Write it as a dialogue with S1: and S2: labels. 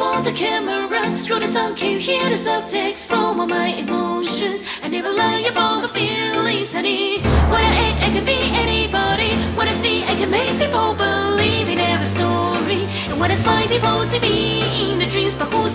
S1: For the cameras. Through the sun can you hear the subtext from all my emotions. I never lie about my feelings, honey. When I act, I can be anybody. When I speak, I can make people believe in every story. And when I smile, people see me in the dreams. But who's